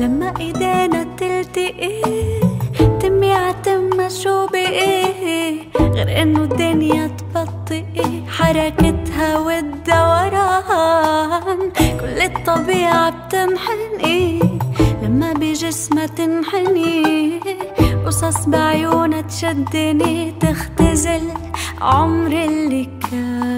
لما إيدينا تلتقي تمي عتم شو بقيه غير إنه الدنيا تبطئي حركتها والدوران كل الطبيعة بتمحني لما بجسمها تنحني قصص بعيونها تشدني تختزل عمر اللي كان.